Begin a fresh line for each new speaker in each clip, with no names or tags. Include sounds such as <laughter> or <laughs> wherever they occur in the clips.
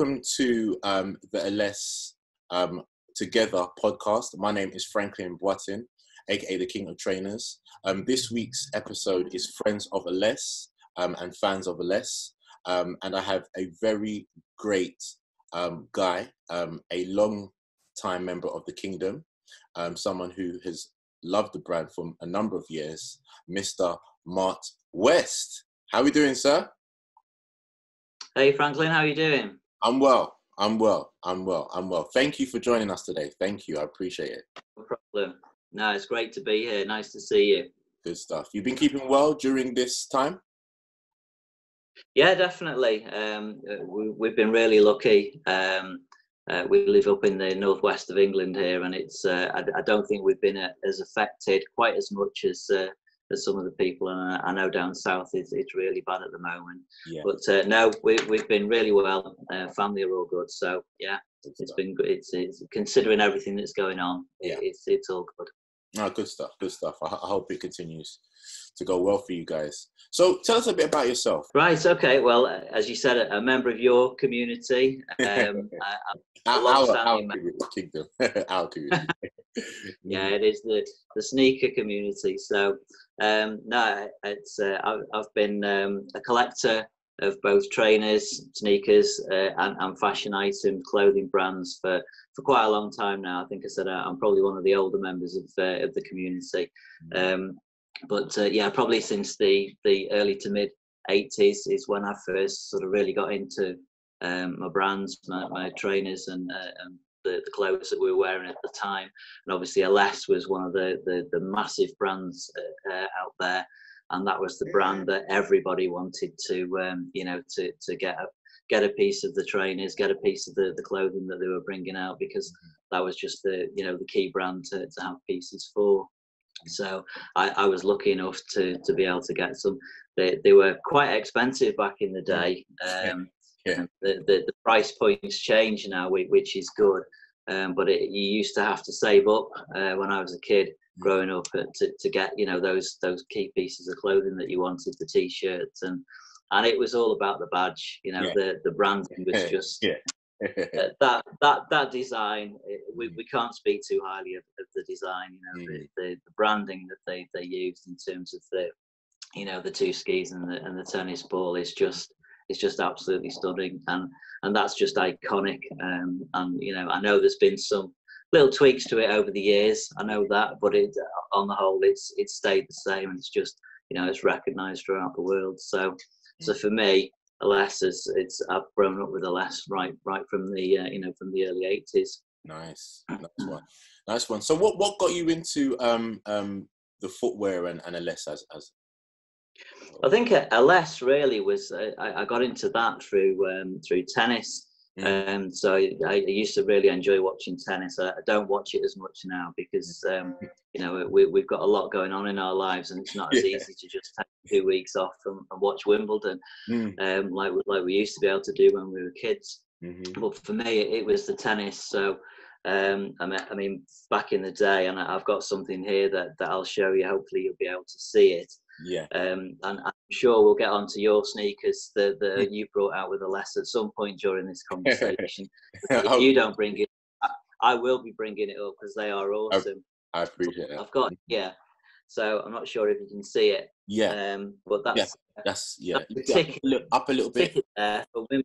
welcome to um, the Ellesse um, Together podcast. My name is Franklin Boateng, aka the King of Trainers. Um, this week's episode is Friends of Ellesse um, and fans of Ellesse. Um, and I have a very great um, guy, a long time member of the kingdom, someone who has loved the brand for a number of years, Mr. Mart West. How are we doing, sir?
Hey Franklin, how are you doing?
I'm well. I'm well. I'm well. I'm well. Thank you for joining us today. Thank you. I appreciate it.
No problem. No, it's great to be here. Nice to see you.
Good stuff. You've been keeping well during this time?
Yeah, definitely. Um, uh, we, have been really lucky. Um, uh, we live up in the northwest of England here, and it's. Uh, I, I, don't think we've been uh, as affected quite as much as uh, as some of the people. And I, know down south it's, it's really bad at the moment. Yeah. But uh, no, we, we've been really well. Uh, family are all good. So yeah, it's been good. It's, it's considering everything that's going on. Yeah. It's it's all good.
No, good stuff. Good stuff. I, I hope it continues to go well for you guys. So tell us a bit about yourself.
Right. Okay. Well, as you said, a, member of your community. Um,
our, our, our kingdom. our community.
Yeah, it is the the sneaker community. So um, no, it's uh, I've, I've, been um, a collector of both trainers, sneakers, uh, and, and, fashion items, clothing brands for, for quite a long time now. I think I said uh, I'm probably one of the older members of uh, of the community. Mm. Um, but uh, yeah, probably since the the early to mid 80s is when I first sort of really got into um, my brands, my, my trainers, and, uh, and the, the clothes that we were wearing at the time. And obviously, Ellesse was one of the the, the massive brands uh, uh, out there, and that was the brand that everybody wanted to um, you know to to get a get a piece of the trainers, get a piece of the, the clothing that they were bringing out because that was just the you know the key brand to, to have pieces for. So I, I was lucky enough to to be able to get some. They they were quite expensive back in the day. Um, yeah. The, the, the price points change now, which is good. Um, but it, you used to have to save up uh, when I was a kid mm. growing up uh, to, to get you know those those key pieces of clothing that you wanted, the t-shirts and and it was all about the badge. You know, yeah. the the branding was <laughs> just yeah. <laughs> uh, that that that design. We, mm. we can't speak too highly of, of the design. You know, mm. the, the, the branding that they they used in terms of the you know the two skis and the and the tennis ball is just it's just absolutely stunning, and and that's just iconic. Um, and you know, I know there's been some little tweaks to it over the years. I know that, but it on the whole, it's it's stayed the same, and it's just you know it's recognised throughout the world. So so for me, Ellesse is it's I've grown up with Ellesse right right from the uh, you know from the early eighties.
Nice, nice one, nice one. So what what got you into um um the footwear and, and Ellesse as as
I think Ellesse really was. Uh, I, I got into that through um, through tennis. Mm. Um, so I, I, used to really enjoy watching tennis. I, I, don't watch it as much now because um, you know we, we've got a lot going on in our lives, and it's not as <laughs> yeah. easy to just take two weeks off and, and watch Wimbledon mm. um, like like we used to be able to do when we were kids. Mm-hmm. But for me, it, it, was the tennis. So um, I, mean, I mean, back in the day, and I've got something here that, that I'll show you. Hopefully, you'll be able to see it.
Yeah.
Um, and I'm sure we'll get onto your sneakers that, that you brought out with Ellesse at some point during this <laughs> conversation. if you don't bring it, I, I will be bringing it up because they are awesome.
I, I appreciate it.
I've got yeah. So I'm not sure if you can see it.
Yeah.
Um, but that's
yeah, that's yeah. That's ticket, up, look, up a little bit.
There for Wimbledon.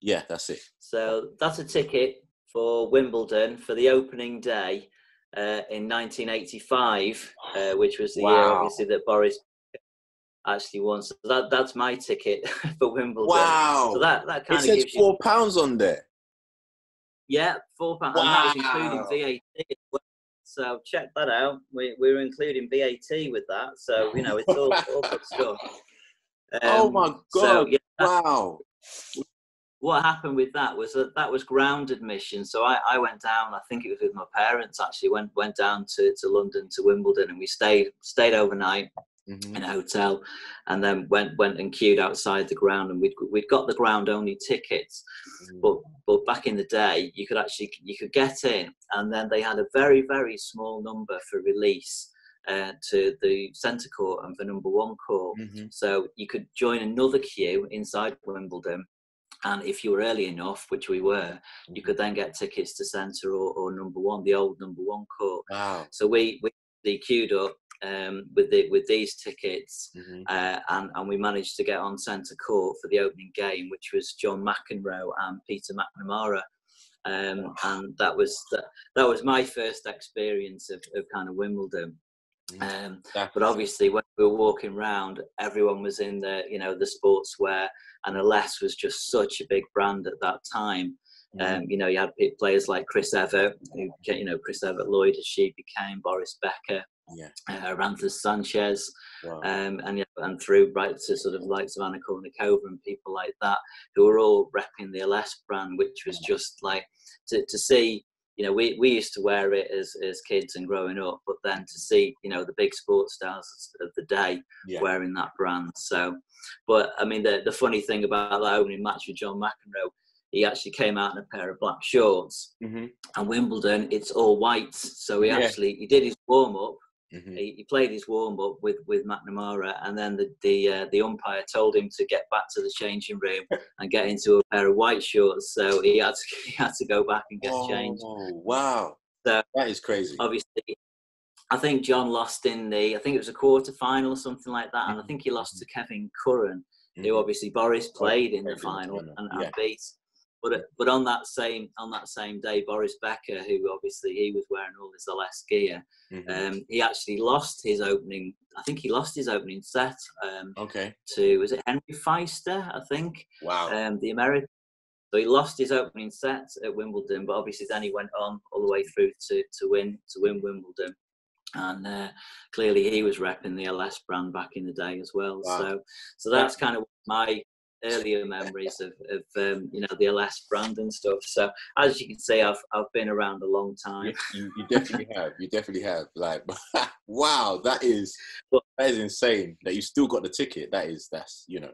Yeah, that's it.
So that's a ticket for Wimbledon for the opening day uh, in 1985, uh, which was the wow. year obviously that Boris actually won. So that that's my ticket <laughs> for Wimbledon.
Wow!
So that that kind
it of says four you... pounds on there.
Yeah, four pounds. Wow. And that was including VAT. So check that out. We we were including VAT with that. So you know it's all, <laughs> all good stuff.
Um, oh my god! So, yeah, wow!
What happened with that was that that was ground admission. So I, I went down. I think it was with my parents actually. Went went down to, to London to Wimbledon, and we stayed stayed overnight mm-hmm. in a hotel, and then went went and queued outside the ground. And we'd we'd got the ground only tickets, mm-hmm. but but back in the day, you could actually you could get in, and then they had a very very small number for release. Uh, to the centre court and the number one court. Mm-hmm. So you could join another queue inside Wimbledon and if you were early enough, which we were, you
Mhm.
could then get tickets to centre or, or number one, the old number one court.
Wow.
So we we queued up um, with the with these tickets,
Mhm.
uh, and and we managed to get on centre court for the opening game, which was John McEnroe and Peter McNamara. Um, and that was that, that was my first experience of, of kind of Wimbledon. Um, but obviously, when we were walking around, everyone was in the you know the sportswear, and Ellesse was just such a big brand at that time.
Mhm.
Um, you know, you had players like Chris Evert, who you know Chris Evert Lloyd as she became, Boris Becker,
yeah.
uh, Arantxa Sanchez,
Wow.
um, and yeah, and through right to sort of likes of Anna Kournikova and people like that, who were all repping the Ellesse brand, which was just like to, to see. You know, we, we used to wear it as, as kids and growing up, but then to see, you know, the big sports stars of the day
yeah.
wearing that brand. So, but I mean, the, the funny thing about that opening match with John McEnroe, he actually came out in a pair of black shorts,
Mhm.
and Wimbledon, it's all white. So he
Yeah.
actually he did his warm up.
Mhm.
He, he played his warm up with with McNamara, and then the the uh, the umpire told him to get back to the changing room <laughs> and get into a pair of white shorts. So he had to <laughs> he had to go back and get changed.
Oh, wow.
So-
that is crazy.
Obviously, I think John lost in the I think it was a quarter final or something like that, and I
Mhm.
think he lost to Kevin Curren, who
Mhm.
obviously Boris played in the
in the
final and, and
yeah.
beat. But but on that same on that same day, Boris Becker, who obviously he was wearing all his Ellesse gear,
Mhm.
um, he actually lost his opening. I think he lost his opening set um,
okay.
to was it Henry Pfister? I think
Wow.
um, the American. So he lost his opening set at Wimbledon, but obviously then he went on all the way through to, to win to win Wimbledon, and uh, clearly he was repping the Ellesse brand back in the day as well.
Wow.
So so that's kind of my earlier memories of, of um, you know the Ellesse brand and stuff. So as you can see, I've I've been around a long time.
you, you definitely have. You definitely have. Like, <laughs> wow, that is that is insane. That you still got the ticket. That is that's you know.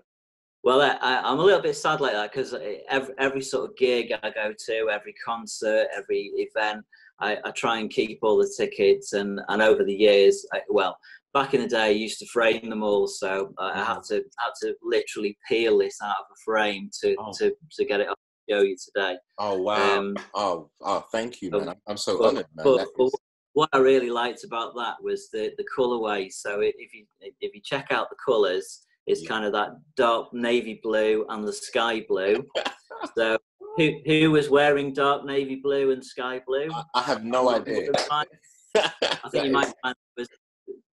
Well, I, I'm a little bit sad like that because every, every sort of gig I go to, every concert, every event, I, I try and keep all the tickets. And, and over the years, I, well, back in the day, I used to frame them all, so I had to had to literally peel this out of a frame to
Oh.
to, to get it up to show you today.
Oh wow.
Um,
oh oh, thank you, man. I'm, so
but-
honored, man.
but- but what I really liked about that was the the colorway. So if you if you check out the colors, it's
Yeah.
kind of that dark navy blue and the sky blue. <laughs> so who who was wearing dark navy blue and sky blue?
I, I have no idea. <laughs>
I think you might find it was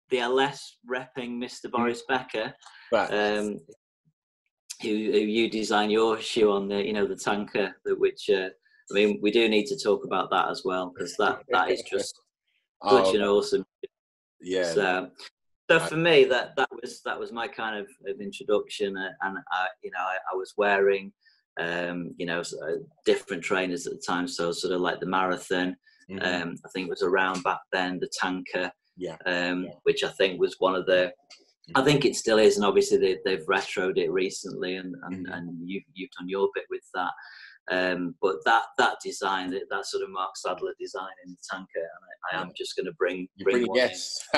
the Ellesse repping Mr. Boris Becker,
But
um, who, who you design your shoe on the you know the tanker that which. Uh, I mean, we do need to talk about that as well because that, that is just <laughs> such an
oh,
awesome
yeah.
so, so for me, that that was that was my kind of, of introduction, uh, and I, you know, I, I was wearing, um, you know, uh, different trainers at the time. So sort of like the marathon,
Mhm.
um, I think it was around back then, the tanker,
yeah.
um,
Yeah.
which I think was one of the. I think it still is, and obviously they, they've retroed it recently, and and,
Mhm.
and you've you've done your bit with that. Um, but that that design, that, that sort of Mark Sadler design in the tanker, and I, I am just going to bring
You
bring
bring yes. <laughs>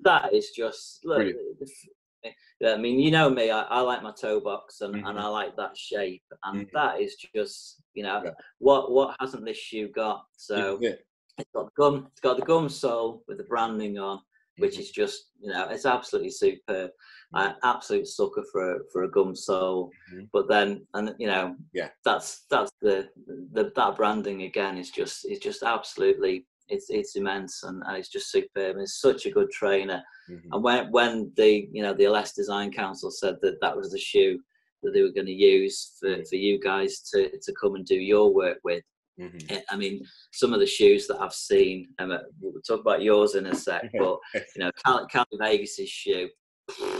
that is just look. I mean, you know me. I, I like my toe box, and,
Mhm.
and I like that shape, and
Mhm.
that is just you know
Yeah.
what what hasn't this shoe got? So
Yeah.
It's got the gum. It's got the gum sole with the branding on, which
Mhm.
is just you know it's absolutely superb. I'm absolute sucker for a- for a gum sole,
Mhm.
but then and you know
Yeah.
that's that's the the that branding again is just is just absolutely it's it's immense and, and it's just superb. And it's such a good trainer.
Mhm.
And when when the you know the Ellesse Design Council said that that was the shoe that they were going to use for, for you guys to, to come and do your work with,
Mhm.
I- I mean, some of the shoes that I've seen, um, we'll talk about yours in a sec, <laughs> but you know, Cal, Cal Vegas's shoe,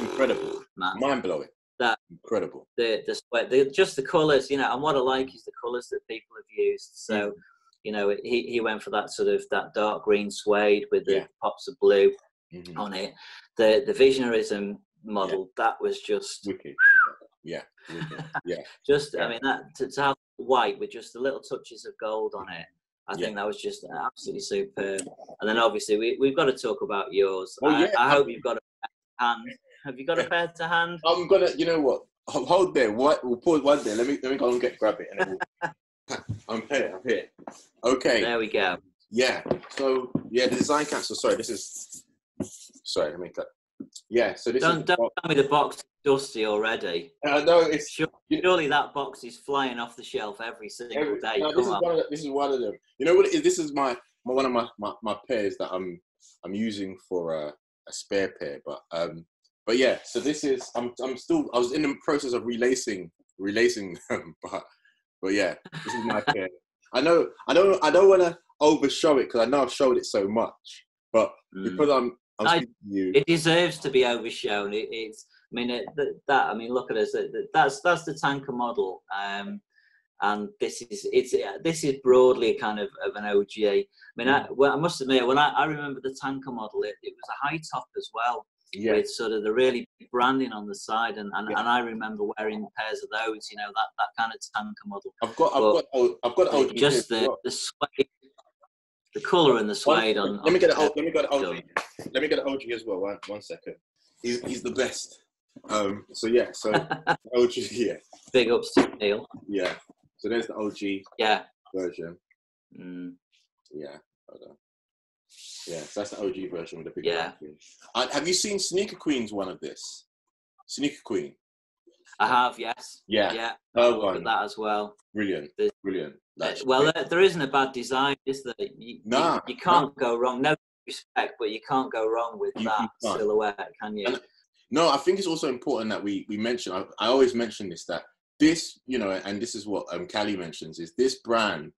Incredible.
man,
Mind blowing.
That-
incredible.
the the sweat, the, just the colours, you know, and what I like is the colours that people have used. So, you know, he, he went for that sort of that dark green suede with the
Yeah.
pops of blue
Mhm.
on it. The the visionarism model that was just
Wicked. Yeah. Wicked. Yeah. <laughs>
just
Yeah.
I mean that to, to have white with just the little touches of gold on it. I
Yeah.
think that was just absolutely superb. And then obviously we we've got to talk about yours.
Oh,
I,
yeah.
I hope you've got a pair to hand. Have you got a pair to hand?
I'm gonna. You know what? hold there. What? We'll pause one there. Let me let me go and get grab it. And we'll, <laughs> I'm here. I'm here. Okay.
There we go.
Yeah. So yeah, the design council. Sorry, this is. Sorry, let me cut. Yeah. So this
don't
is.
don't tell me the box dusty already.
I know it's.
Surely, surely that box is flying off the shelf every single
Every,
day.
no, this is
on.
one of the, this is one of them. You know what it is? This is my, my one of my, my, my pairs that I'm I'm using for a, a spare pair. But um but yeah, so this is I'm I'm still I was in the process of relacing relacing <laughs> them, but but yeah, this is my pair. I know I don't I don't want to overshow it because I know I've showed it so much, but
Mm.
because I'm I'm
I-
you.
It deserves to be overshown. It, it's. I mean, it, that, that. I mean, look at us. That, that- that's that's the tanker model. Um, and this is it's uh, this is broadly kind of, of an OGA. I mean, I, well, I must admit, when I, I remember the tanker model, it, it was a high top as well,
yeah,
with sort of the really branding on the side, and, and,
Yeah.
and I remember wearing pairs of those. You know, that, that kind of tanker model.
I've got I've
but
got oh, I've got OG
just the
well.
the suede, the colour and the suede on.
Let me get it. Let me get it. OG. Let me get an OG as well. One, one second. He's he's the best. Um. So yeah. So <laughs> OG. Yeah.
Big ups to Neil.
Yeah. So there's the OG
Yeah.
version.
Mm.
Yeah. Yeah. So that's the OG version with the big.
Yeah.
Uh, have you seen Sneaker Queen's one of this? Sneaker Queen.
I have, yes.
Yeah.
Yeah.
One.
that as well.
Brilliant.
The-
Brilliant.
Uh,
That's
well, there, there isn't a bad design, is there? You, you-
Nah,
you, can't go wrong. No respect, but you can't go wrong with
You- you
that silhouette, can you?
And- No, I think it's also important that we we mention. I, I always mention this that this, you know, and this is what um Callie mentions is this brand,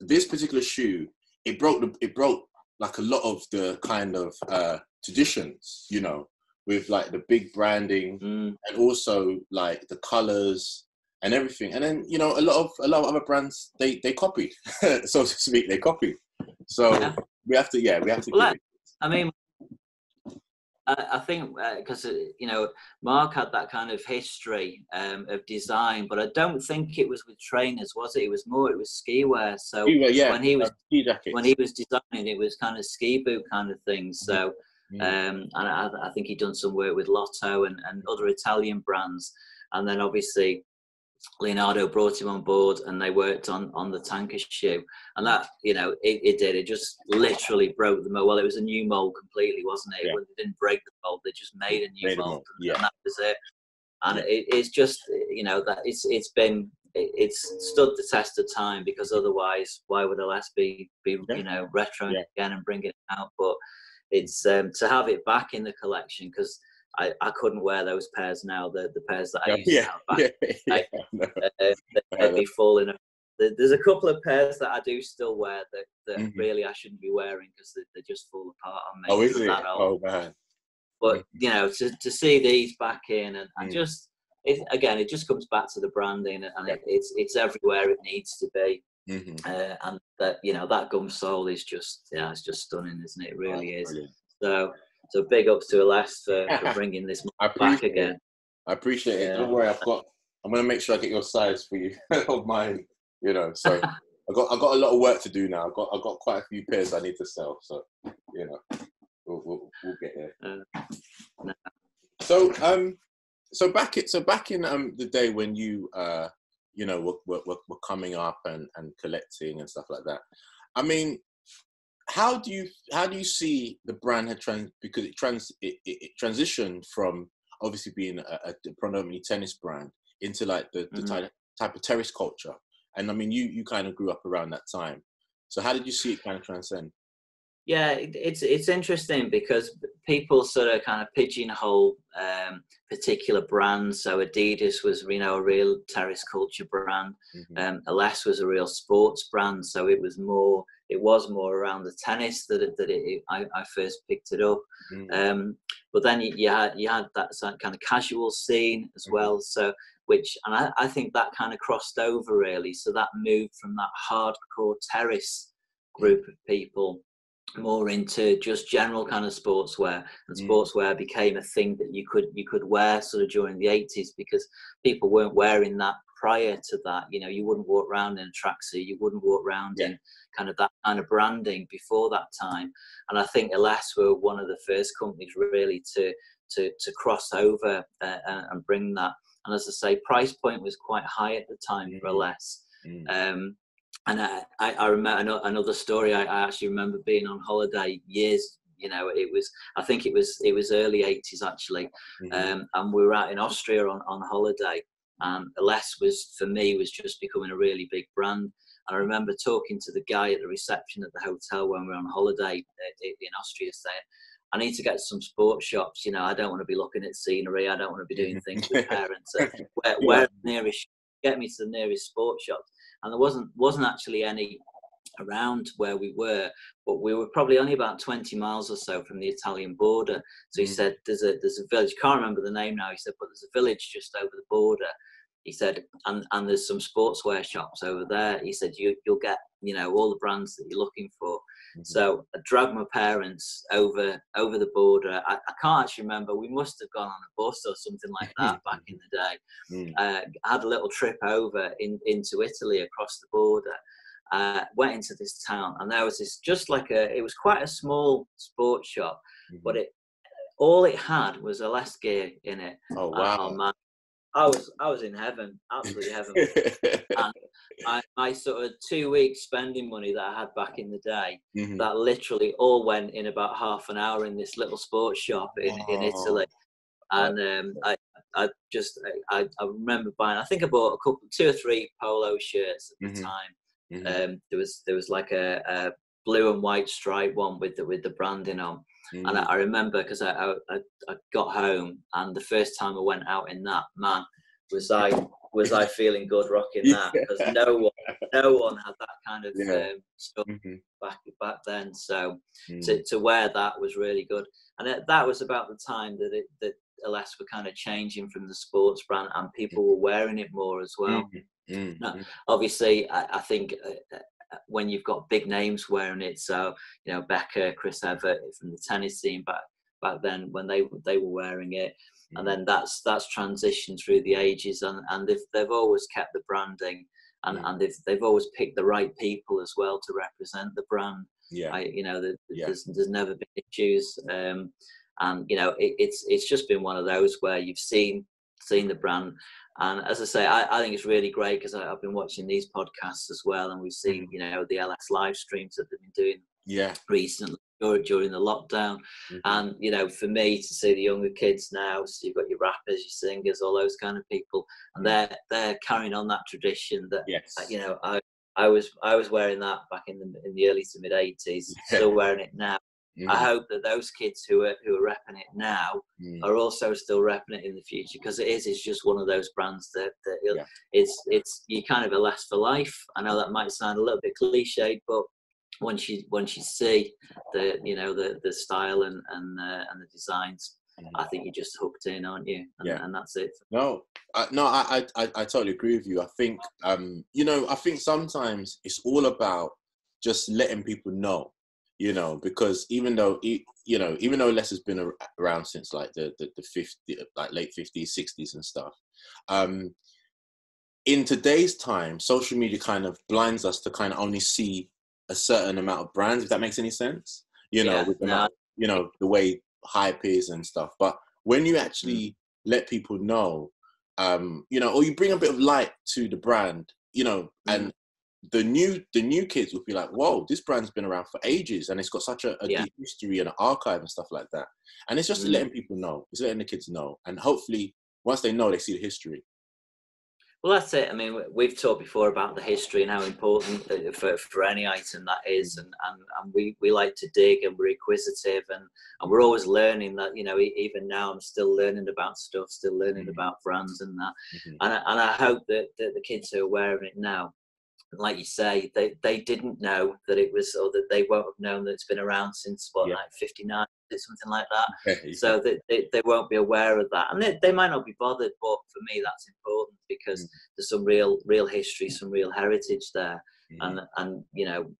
this particular shoe, it broke the it broke like a lot of the kind of uh traditions, you know, with like the big branding
Mm,
and also like the colors and everything. And then you know a lot of a lot of other brands they they copied, <laughs> so to speak, they copied. So
Yeah.
we have to yeah we have to.
Well, I mean, I, I think because uh, you know Mark had that kind of history um, of design, but I don't think it was with trainers, was it? It was more it was ski wear. So
Anyway, yeah,
when he was
uh, ski
when he was designing, it was kind of ski boot kind of thing. So.
Mm.
Um, and I, I think he'd done some work with Lotto and, and other Italian brands. And then obviously Leonardo brought him on board and they worked on, on the tanker shoe. And that, you know, it, it did. It just literally broke the mold. Well, it was a new mold completely, wasn't it?
Yeah.
Well, They didn't break the mold, they just made a new
Made a
mold.
mold,
and-
yeah.
And that was it. And it, it's just, you know, that it's it's been it- it's stood the test of time because otherwise, why would Ellesse be be
Yeah.
you know retro
Yeah.
again and bring it out? But it's um, to have it back in the collection because I, I couldn't wear those pairs now. The the pairs that I used to have back,
yeah, <laughs> yeah, no.
uh, they- they'd be falling. There's a couple of pairs that I do still wear that, that
Mhm.
really I shouldn't be wearing because they, they just fall apart on me.
Oh, is it? Oh man.
But you know, to, to see these back in and, and
Mm.
just it, again, it just comes back to the branding and
Yeah.
it, it's it's everywhere it needs to be.
hmm
Uh, and that you know that gum sole is just yeah, it's just stunning, isn't it? It really is. So so big ups to Ellesse for, <laughs> for bringing this back again.
it. I appreciate it. Don't worry, I've got. I'm gonna make sure I get your size for you <laughs> of mine. You know, so <laughs> I got I got a lot of work to do now. I got I got quite a few pairs I need to sell. So you know, we'll we'll, we'll get there.
Uh, no.
So um, so back it so back in um the day when you uh you know were were, were were coming up and and collecting and stuff like that. I mean, how do you how do you see the brand had trans because it trans it, it, it transitioned from obviously being a, a predominantly tennis brand into like the, the
Mhm.
type, type of terrace culture. And I mean, you you kind of grew up around that time. So how did you see it kind of transcend?
Yeah, it, it's it's interesting because people sort of kind of pigeonhole um, particular brands. So Adidas was, you know, a real terrace culture brand.
Mhm.
Um, Ellesse was a real sports brand, so it was more. It was more around the tennis that it, that it, I, I first picked it up.
Mhm.
Um, but then you, you had you had that kind of casual scene as
Mhm.
well. So which and I, I think that kind of crossed over really. So that moved from that hardcore terrace group of people more into just general kind of sportswear and
Mm.
sportswear became a thing that you could you could wear sort of during the 80s because people weren't wearing that prior to that you know you wouldn't walk around in a tracksuit you wouldn't walk around
Yeah.
in kind of that kind of branding before that time and i think Ellesse were one of the first companies really to to to cross over uh, and and bring that and as I say, price point was quite high at the time mm. for less. Mm. Um, and I, I, I, remember another story. I, I, actually remember being on holiday years. You know, it was I think it was it was early '80s actually, mm-hmm. um, and we were out in Austria on, on holiday. And Ellesse was for me was just becoming a really big brand. And I remember talking to the guy at the reception at the hotel when we were on holiday in Austria, saying, I need to get some sports shops. You know, I don't want to be looking at scenery. I don't want to be doing things with <laughs> parents. So where, where yeah. nearest? Get me to the nearest sports shops. And there wasn't wasn't actually any around where we were, but we were probably only about 20 miles or so from the Italian border. So he mm. said, "There's a there's a village. Can't remember the name now." He said, "But there's a village just over the border." He said, "And and there's some sportswear shops over there." He said, "You you'll get you know all the brands that you're looking for." Mm-hmm. So I dragged my parents over over the border. I, I, can't actually remember. We must have gone on a bus or something like that <laughs> back in the day. Mm. Uh, had a little trip over in, into Italy across the border. Uh, went into this town, and there was this just like a. It was quite a small sports shop, mm-hmm. but it all it had was Ellesse gear in it.
Oh wow!
I was I was in heaven, absolutely heaven. <laughs> and my, my sort of two weeks spending money that I had back in the day, mm-hmm. that literally all went in about half an hour in this little sports shop in, in Italy. And um, I, I just, I, I remember buying, I think I bought a couple, two or three polo shirts at the mm-hmm. time. Mm-hmm. Um, there was, there was like a, a blue and white stripe one with the, with the branding on. Mm. And I, I remember because I, I, I got home and the first time I went out in that, man, was I was I feeling good rocking <laughs> that because no one no one had that kind of yeah. um, stuff mm-hmm. back back then. So mm. to, to wear that was really good, and it, that was about the time that it that Ellesse were kind of changing from the sports brand, and people were wearing it more as well. Mm-hmm. Mm-hmm. Now, obviously, I, I think. Uh, when you've got big names wearing it, so you know Becker, Chris Evert from the tennis team back back then when they they were wearing it, and then that's that's transitioned through the ages and and they've, they've always kept the branding and, and they've, they've always picked the right people as well to represent the brand.
Yeah. I,
you know the, yeah. there's, there's never been issues um, and you know it, it's it's just been one of those where you've seen seen the brand and as I say, I, I think it's really great because I've been watching these podcasts as well, and we've seen, mm. you know, the Ellesse live streams that they've been doing
yeah
recently during the lockdown. Mm-hmm. And you know, for me to see the younger kids now, so you've got your rappers, your singers, all those kind of people, and mm. they're they're carrying on that tradition that
yes.
you know I I was I was wearing that back in the in the early to mid eighties, yeah. still wearing it now. Mm. I hope that those kids who are who are repping it now mm. are also still repping it in the future because it is it's just one of those brands that, that yeah. it's it's you kind of a last for life. I know that might sound a little bit cliched, but once you once you see the you know the the style and and uh, and the designs I think you're just hooked in, aren't you? And,
yeah.
and that's it.
No, I, no, I, I, I totally agree with you. I think, um, you know, I think sometimes it's all about just letting people know, you know, because even though, you know, even though Ellesse has been around since like the, the, the 50, like late 50s, 60s and stuff, um, in today's time, social media kind of blinds us to kind of only see a certain amount of brands, if that makes any sense. You know, yeah, with the no. amount, you know, the way hype is and stuff. But when you actually mm. let people know, um, you know, or you bring a bit of light to the brand, you know, mm. and the new the new kids will be like, "Whoa, this brand's been around for ages, and it's got such a, a yeah. deep history and an archive and stuff like that." And it's just mm. letting people know, it's letting the kids know, and hopefully, once they know, they see the history.
Well, that's it. I mean, we've talked before about the history and how important uh, for, for any item that is, and, and, and we, we like to dig and we're inquisitive and, and we're always learning that, you know, even now I'm still learning about stuff, still learning mm-hmm. about brands and that. Mm-hmm. And, I, and I hope that, that the kids who are aware of it now. Like you say, they, they didn't know that it was, or that they won't have known that it's been around since what, yeah. like 59, something like that. <laughs> so that they, they won't be aware of that, and they, they might not be bothered. But for me, that's important because mm. there's some real real history, some real heritage there. Mm. And and you know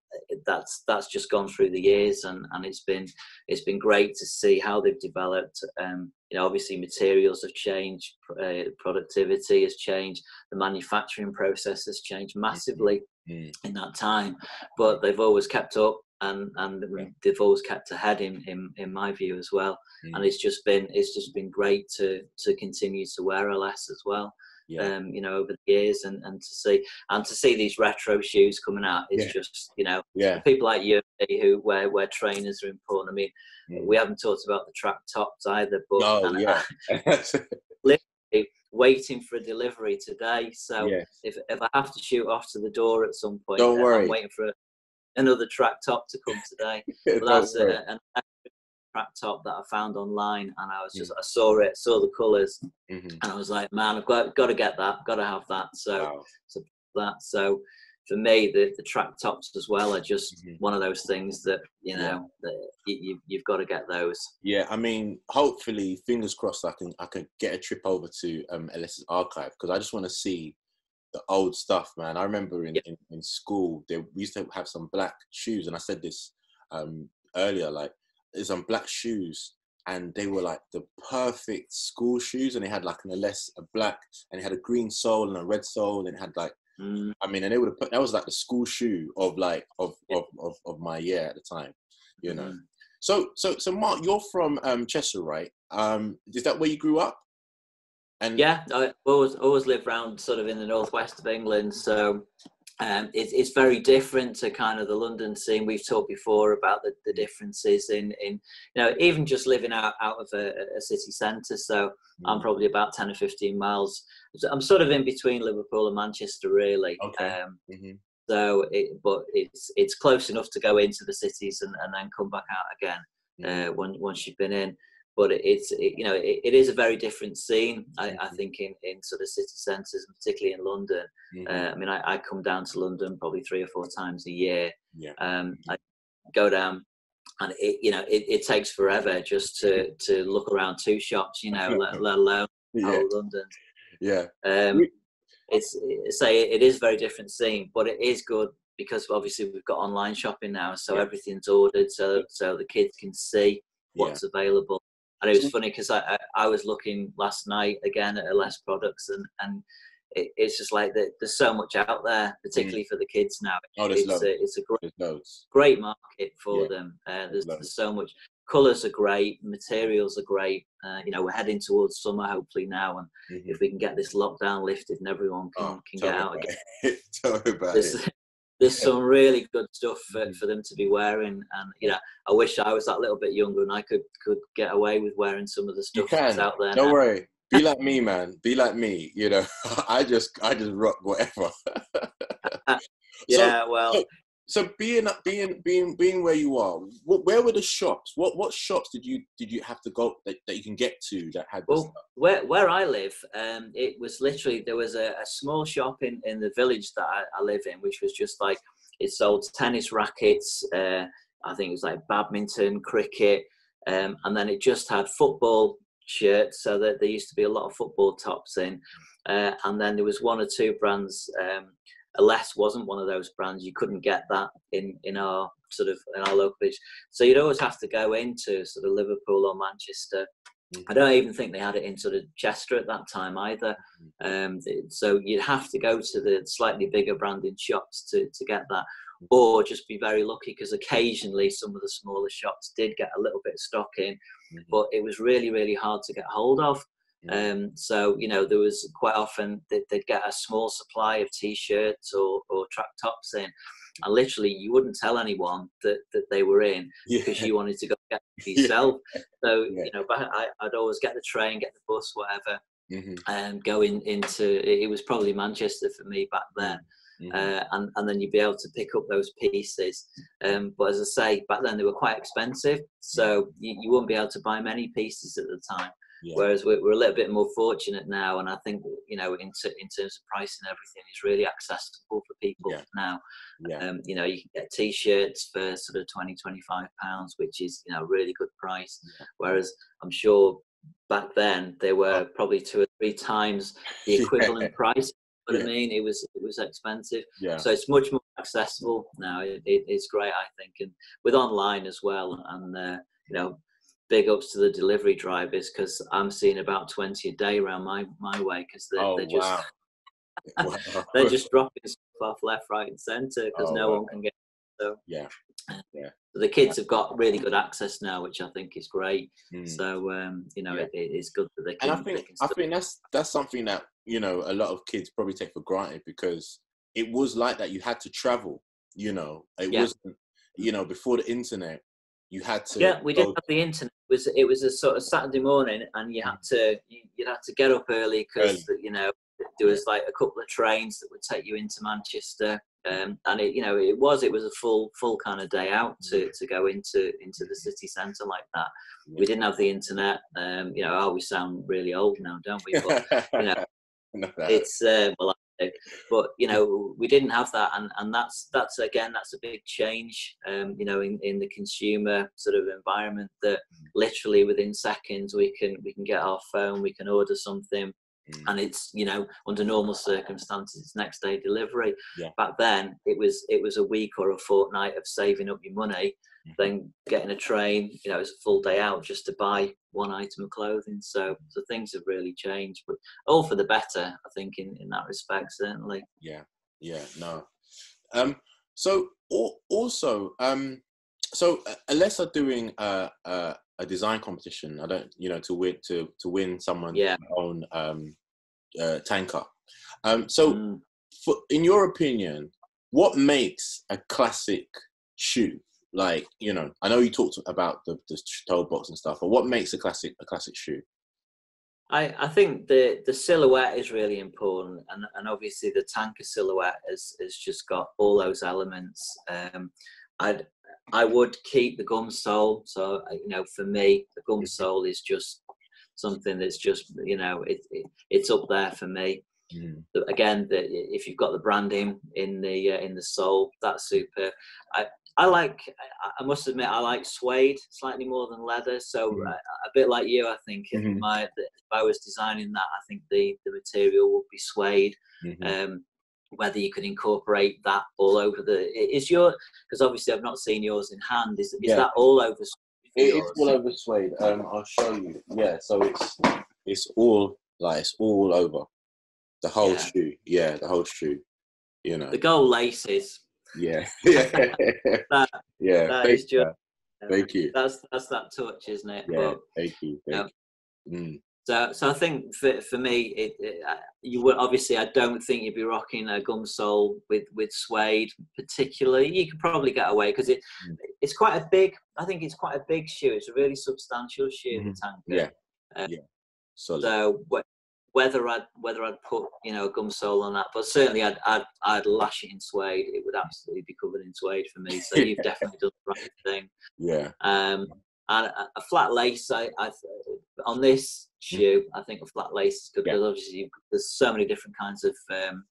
that's that's just gone through the years, and, and it's been it's been great to see how they've developed. Um, you know, obviously materials have changed, uh, productivity has changed, the manufacturing process has changed mm-hmm. massively mm. in that time, but they've always kept up and and yeah. they've always kept ahead in, in in my view as well. Mm. And it's just been it's just been great to to continue to wear Ellesse as well. Yeah. um, you know, over the years, and, and to see and to see these retro shoes coming out is yeah. just, you know,
yeah.
people like you who where where trainers are important. I mean, mm. we haven't talked about the track tops either, but
oh, yeah. <laughs>
literally waiting for a delivery today. So yeah. if if I have to shoot off to the door at some point,
don't worry.
I'm waiting for a, another track top to come today. <laughs> that's a, an track top that I found online, and I was just I saw it, saw the colors, mm-hmm. and I was like, man, I've got got to get that, got to have that. So, wow. so that so for me, the, the track tops as well are just mm-hmm. one of those things that you know yeah. that you, you've got to get those.
Yeah, I mean, hopefully, fingers crossed, I can I can get a trip over to um, Ellesse's archive because I just want to see the old stuff, man. I remember in, yeah. in, in, school, they, we used to have some black shoes, and I said this um, earlier, like there's on black shoes, and they were like the perfect school shoes, and they had like an Ellesse, a black, and it had a green sole and a red sole, and it had like, mm. I mean, and they would have put that was like the school shoe of like of of of, of my year at the time, you know. Mm. So so so Mark, you're from um, Cheshire, right? Um, is that where you grew up?
And yeah, I always always lived around sort of in the northwest of England, so um, it, it's very different to kind of the London scene. We've talked before about the, the differences in, in, you know, even just living out, out of a, a city centre. So mm. I'm probably about 10 or 15 miles. I'm sort of in between Liverpool and Manchester, really.
Okay. Um, mm-hmm.
So, it, but it's it's close enough to go into the cities and, and then come back out again mm. uh, when, once you've been in but it's it, you know it, it is a very different scene I, I, mm-hmm. think in, in sort of city centres particularly in London mm-hmm. uh, I mean I, I, come down to London probably three or four times a year
yeah.
um, I go down and it you know it, it takes forever just to to look around two shops you <laughs> know let, let alone yeah. London
yeah
um, it's say it is a very different scene but it is good because obviously we've got online shopping now so yeah. everything's ordered so so the kids can see what's yeah. available and it was funny because I, I, I was looking last night again at Ellesse products and and it, it's just like the, there's so much out there, particularly mm. for the kids now.
Oh,
it's,
a,
it's a great, great market for yeah. them. Uh, there's, there's, so much. Colours are great, materials are great. Uh, you know, we're heading towards summer hopefully now, and mm-hmm. if we can get this lockdown lifted and everyone can, oh, can get out again.
Tell me about it <laughs>
there's some really good stuff for, mm. for them to be wearing and you know i wish i was that little bit younger and i could could get away with wearing some of the stuff that's out there
don't now. worry. <laughs> Be like me man. Be like me you know. <laughs> I just i just rock whatever. <laughs>
Yeah so, well
so, being being being being where you are where were the shops? What what shops did you did you have to go that, that you can get to that had
well where where i live um it was literally there was a, a small shop in in the village that I, I, live in which was just like it sold tennis rackets uh i think it was like badminton cricket um and then it just had football shirts so that there used to be a lot of football tops in uh, and then there was one or two brands um Ellesse wasn't one of those brands. You couldn't get that in in our sort of in our local village. So you'd always have to go into sort of Liverpool or Manchester. I don't even think they had it in sort of Chester at that time either. Um, so you'd have to go to the slightly bigger branding shops to, to get that, or just be very lucky because occasionally some of the smaller shops did get a little bit of stock in, mm-hmm. but it was really, really hard to get hold of. Um, so you know there was quite often they'd, they'd get a small supply of t-shirts or, or track tops in, and literally you wouldn't tell anyone that, that they were in yeah. because you wanted to go get <laughs> them yourself. Yeah. So yeah. you know, but I, would always get the train, get the bus, whatever, mm-hmm. and go in, into it was probably Manchester for me back then. Mm-hmm. Uh, and, and then you'd be able to pick up those pieces. Um, but as I say, back then they were quite expensive, so you, you wouldn't be able to buy many pieces at the time. Yeah. Whereas we're, we're, a little bit more fortunate now, and I think you know, in, t- in terms of pricing, everything is really accessible for people yeah. now. Yeah. Um, you know, you can get t-shirts for sort of 20, 25 pounds, which is you know really good price. Whereas I'm sure back then they were oh. probably two or three times <laughs> the equivalent price. But I mean, it was it was expensive.
Yeah.
So it's much more accessible now. It, it, it's great, I think, and with online as well. And uh, you know, big ups to the delivery drivers because I'm seeing about 20 a day around my, my way because they're, oh, they're just <laughs> wow. they're just dropping stuff off left, right, and centre because oh, no wow. one can get So
yeah, yeah.
the kids have got really good access now, which I think is great.
Mm.
So um, you know,
Yeah.
it, it's good that they can.
and I think I think that's that's something that you know a lot of kids probably take for granted because it was like that. You had to travel. You know, it
Yeah.
wasn't. You know, before the internet, you had to.
yeah, we
go-
didn't have the internet. It was it was a sort of Saturday morning, and you had to you, you'd have to get up early because you know there was like a couple of trains that would take you into Manchester, um, and it you know it was it was a full full kind of day out to, to go into into the city centre like that. We didn't have the internet. Um, you know, oh, we sound really old now, don't we? But <laughs> you know,
No,
it's uh, well, Do. but you know we didn't have that and and that's that's again that's a big change um you know in in the consumer sort of environment that literally within seconds we can we can get our phone we can order something
Mm.
and it's you know under normal circumstances it's next day delivery
Yeah.
back then it was it was a week or a fortnight of saving up your money. Then getting a train you know it's a full day out just to buy one item of clothing so so things have really changed but all for the better i think in in that respect certainly
Yeah, yeah, no. Um, so al- also, um, so uh, Ellesse are doing a, a a design competition, I don't, you know, to win to to win someone's
Yeah.
own um, uh, tanker. Um, so,
Mm.
for, in your opinion, what makes a classic shoe? Like, you know, I know you talked about the, the toe box and stuff, but what makes a classic a classic shoe?
I, I think the, the silhouette is really important, and, and obviously the tanker silhouette has, has just got all those elements. Um, I'd I would keep the gum sole. So you know, for me, the gum <laughs> sole is just something that's just you know it, it it's up there for me.
Mm.
Again, the, if you've got the branding in the uh, in the sole, that's super. I I like. I- must admit, I like suede slightly more than leather. So
Mhm.
uh, a bit like you, I think. If
Mhm.
my if I was designing that, I think the the material would be suede.
Mhm.
Um, whether you can incorporate that all over the is your because obviously I've not seen yours in hand. Is is
Yeah.
that all over? suede
It is all over suede. Um, I'll show you. Yeah, so it's it's all like it's all over the whole
Yeah.
shoe. Yeah, the whole shoe. You know.
The gold laces.
Yeah. <laughs> yeah.
That,
yeah.
that
Thank
is just.
you. Thank you.
That's that's that touch, isn't it?
Yeah.
But-
Thank you. Thank you. Mm.
So, so I think for, for me, it, it, uh, you would obviously. I don't think you'd be rocking a gum sole with with suede, particularly. You could probably get away because it
Mm.
it's quite a big. I think it's quite a big shoe. It's a really substantial shoe, the tanker.
Yeah.
Uh,
yeah. Solid.
So whether I'd whether I'd put you know a gum sole on that, but certainly I'd I'd, I'd lash it in suede. It would absolutely be covered in suede for me. So you've <laughs> definitely done the right thing.
yeah.
Um, and a, a flat lace, I, I on this shoe, I think a flat lace is good
Yeah.
because obviously you've, there's so many different kinds of um,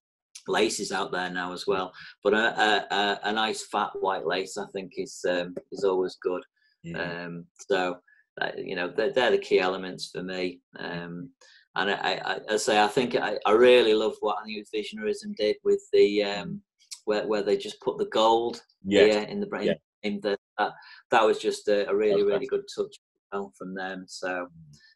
laces out there now as well. But a, a, a, nice fat white lace, I think, is um, is always good.
Mm.
Um, so uh, you know they're, they're the key elements for me. Um, and I, I, I say I think I, I really love what I think Visionarism did with the um, where where they just put the gold
yeah.
yeah, in the brain.
Yeah.
In the, that that was just a, a really really good touch from them. So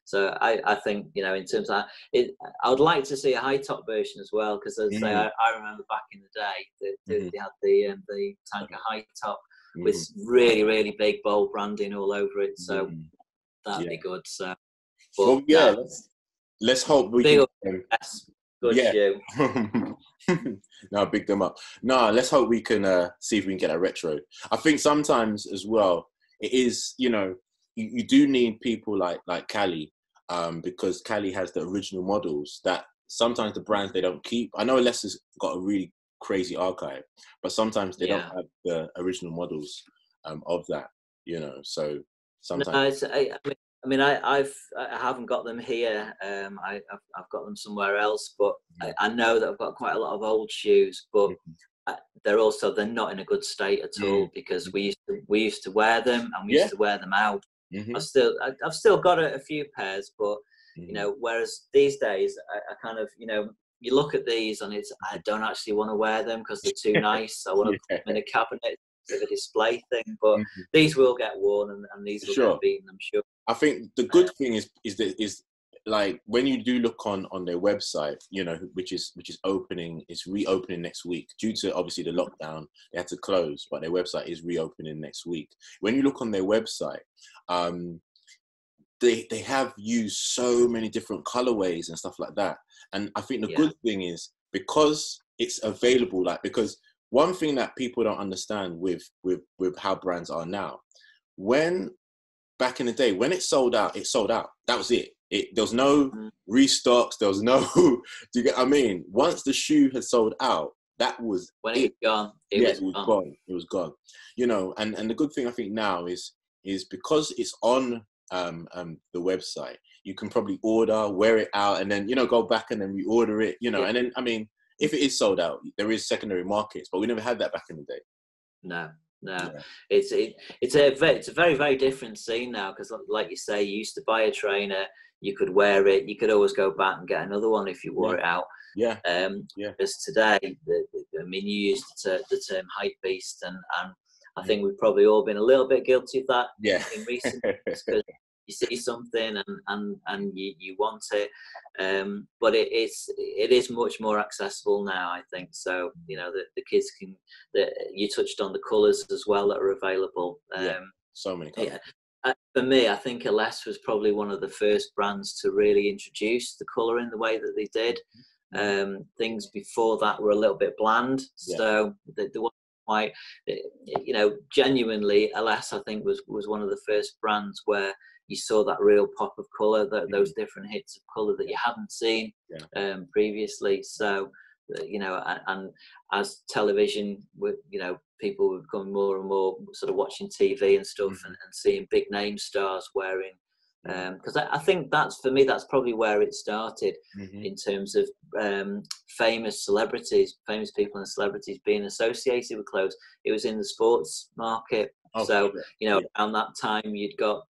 so I, I think you know in terms of it, I would like to see a high top version as well because as I say
Mm.
I, I remember back in the day that that
Mhm.
they had the um, the tanker high top
Mhm.
with really really big bold branding all over it. So
Mhm.
that'd
Yeah.
be good. So
well,
but,
yeah.
no,
Let's, let's hope we
Big
can.
good
Yeah. <laughs> no, big them up. No, let's hope we can uh, see if we can get a retro. I think sometimes as well, it is you know you, you do need people like like Cali um, because Cali has the original models that sometimes the brands they don't keep. I know Lester's got a really crazy archive, but sometimes they
Yeah.
don't have the original models um, of that. You know, so sometimes
No, I, I mean, I mean, I, I've I haven't got them here. Um, I, I've, I've got them somewhere else, but I, I know that I've got quite a lot of old shoes, but
Mhm.
uh, they're also they're not in a good state at all because we used to we used to wear them and we
Yeah.
used to wear them out.
Mhm,
I still I, I've still got a, a few pairs, but you know, whereas these days I, I kind of you know you look at these and it's I don't actually want to wear them because they're too <laughs> nice. I want to
Yeah.
put them in a cabinet. It's a display thing, but
Mhm.
these will get worn and, and these will
Sure.
get beaten, I'm sure.
I think the good thing is is that is like when you do look on on their website, you know, which is which is opening, it's reopening next week due to obviously the lockdown. They had to close, but their website is reopening next week. When you look on their website, um, they they have used so many different colorways and stuff like that. And I think the yeah. good thing is because it's available, like because one thing that people don't understand with with with how brands are now, when back in the day when it sold out, it sold out. That was it. It, there was no mm. restocks. There was no. <laughs> do you get? I mean, once the shoe had sold out, that was
when it, it gone.
It yeah, was it was gone. gone. It was gone. You know, and and the good thing I think now is is because it's on um, um, the website, you can probably order, wear it out, and then you know go back and then reorder it. You know, yeah. and then I mean, if it is sold out, there is secondary markets, but we never had that back in the day.
No, no, yeah. it's it, it's a it's a very very different scene now because like you say, you used to buy a trainer, you could wear it, you could always go back and get another one if you wore
yeah.
it out.
Yeah.
Um, yeah. Because today, the, the, I mean, you used the, the term hype beast, and and I think we've probably all been a little bit guilty of that.
Yeah.
In <laughs> recent because you see something and and and you, you want it. Um, but it, it's it is much more accessible now i think. So you know the, the kids can the, you touched on the colors as well that are available. Um, yeah,
so many colors.
yeah uh, for me i think Ellesse was probably one of the first brands to really introduce the color in the way that they did. Mm-hmm. um, things before that were a little bit bland. Yeah. so there was quite you know genuinely Ellesse i think was was one of the first brands where you saw that real pop of color, that those mm-hmm. different hits of color that you hadn't seen um, previously. So, uh, you know, and, and, as television, with you know, people were becoming more and more sort of watching TV and stuff, mm-hmm. and, and, seeing big name stars wearing. Because mm-hmm. um, I, I, think that's for me, that's probably where it started mm-hmm. in terms of um, famous celebrities, famous people and celebrities being associated with clothes. It was in the sports market. Oh, so, you know, yeah. around that time, you'd got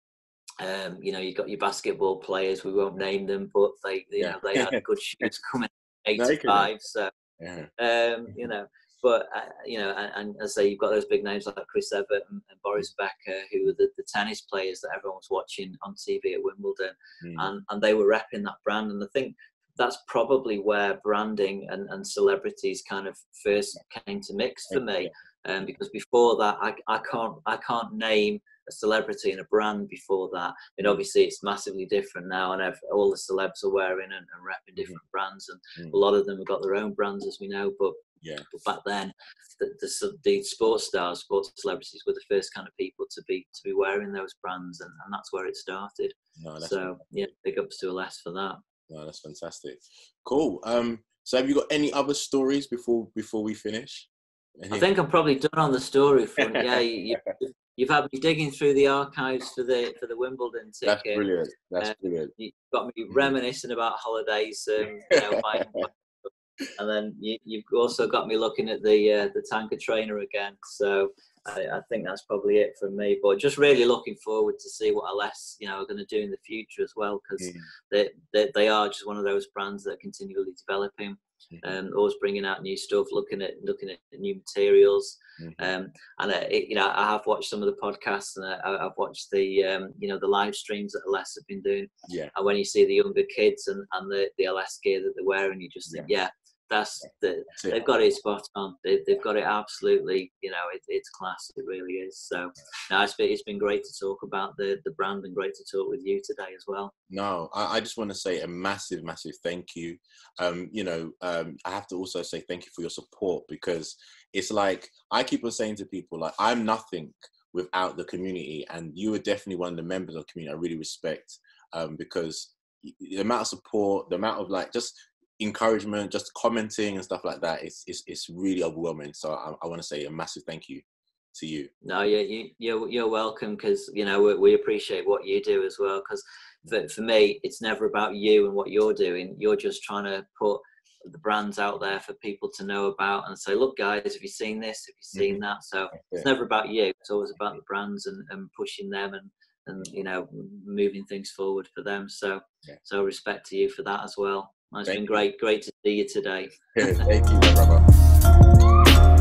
um, you know, you got your basketball players. We won't name them, but they, you yeah. know, they had <laughs> good shoes coming eighty-five. So, yeah. um, you know, but uh, you know, and, and, as I say, you've got those big names like Chris Evert and, and Boris Becker, who were the, the, tennis players that everyone was watching on TV at Wimbledon, mm. and and they were repping that brand. And I think that's probably where branding and, and celebrities kind of first came to mix for me. Um, because before that, I, I can't I can't name a celebrity and a brand before that. I mean, obviously it's massively different now, and all the celebs are wearing and, and repping mm-hmm. different mm. brands, and mm. a lot of them have got their own brands, as we know. But
yeah,
but back then, the, the, the sports stars, sports celebrities were the first kind of people to be to be wearing those brands, and, and that's where it started. No, so yeah, big ups to Ellesse for that.
No, that's fantastic. Cool. Um, so have you got any other stories before before we finish?
Any? I think I'm probably done on the story front. yeah, you, <laughs> you've had me digging through the archives for the for the Wimbledon ticket.
That's brilliant. That's uh, brilliant.
You got me mm-hmm. reminiscing about holidays, um, you know, <laughs> and then you, have also got me looking at the uh, the tanker trainer again. So I, I, think that's probably it for me. But just really looking forward to see what Ellesse, you know, are going to do in the future as well, because mm. they, they they are just one of those brands that are continually developing. Mm-hmm. Um, always bringing out new stuff, looking at looking at new materials, mm-hmm. um, and uh, it, you know I have watched some of the podcasts and I, have watched the um, you know the live streams that Ellesse have been doing.
Yeah.
And when you see the younger kids and, and the the Ellesse gear that they're wearing, you just think, yeah, yeah that's the they've got it spot on. They, they've got it absolutely. You know, it, it's class. It really is. So, no, it's been, it's been great to talk about the the brand and great to talk with you today as well.
No, I, I just want to say a massive, massive thank you. Um, you know, um, I have to also say thank you for your support because it's like I keep on saying to people like I'm nothing without the community, and you are definitely one of the members of the community I really respect um, because the amount of support, the amount of like just encouragement, just commenting and stuff like that, it's it's, it's really overwhelming. So I, I want to say a massive thank you to you.
No, yeah, you, you're you're welcome because you know we, we, appreciate what you do as well. Because for, for me, it's never about you and what you're doing. You're just trying to put the brands out there for people to know about and say, look, guys, have you seen this? Have you seen mm-hmm. that? So it's never about you. It's always about the brands and, and pushing them and and you know moving things forward for them. So yeah. so respect to you for that as well. It's Thank been great, great to see you today.
Thank you, brother.